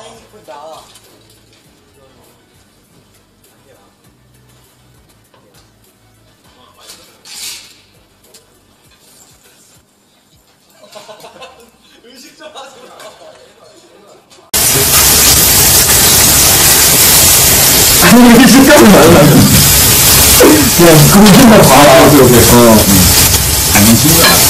아니 곧 나와. 음식 좀 하지 마. 아니, 식감이 나요. 그냥, 그거 생각 봐. 어. 아니, 신경